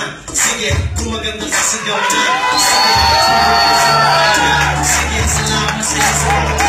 na Sige, kumagat na sa sigaw na. Sige, salamat sa'yo sa